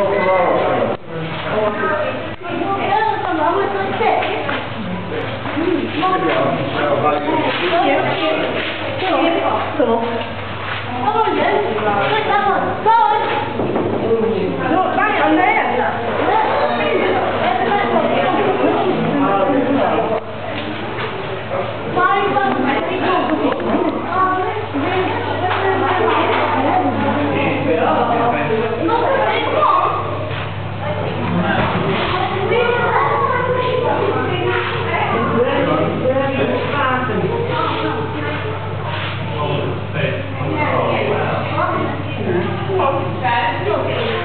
什么？他们人死了。qualquer